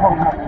Oh,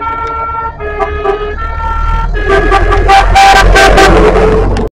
Ha ha ha ha!